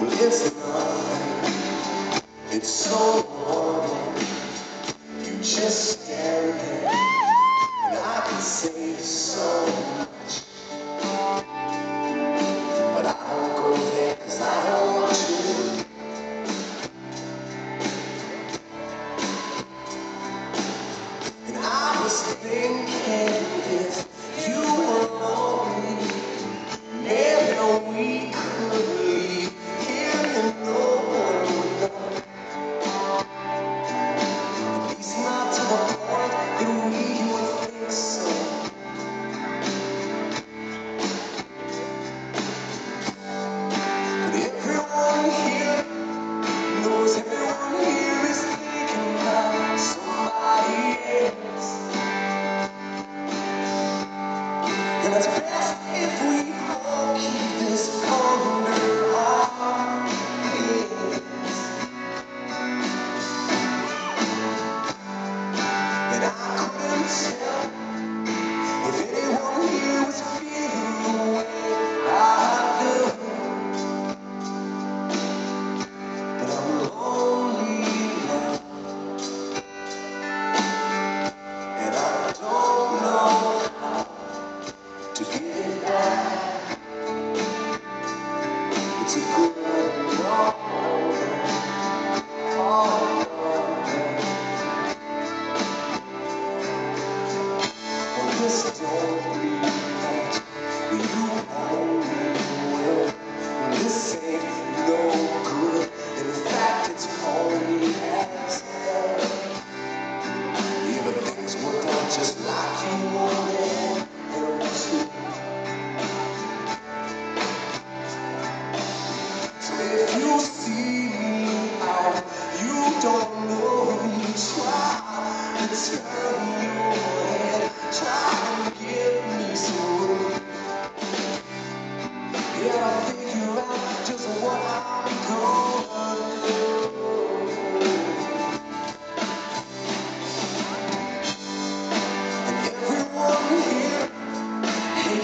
But it's not. It's so warm. You just stare at me. And I can say so.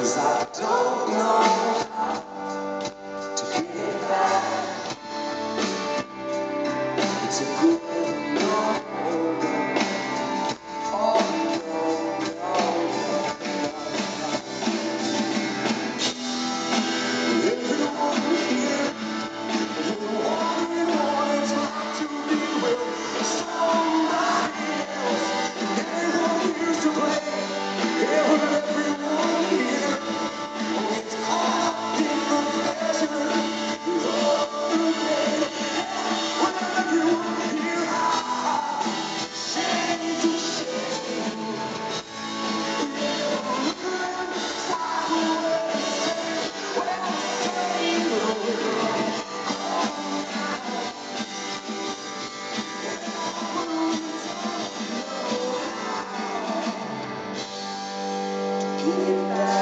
Cause I don't keep that.